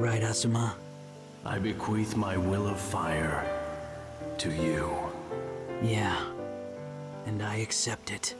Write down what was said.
Right, Asuma? I bequeath my will of fire to you. Yeah. And I accept it.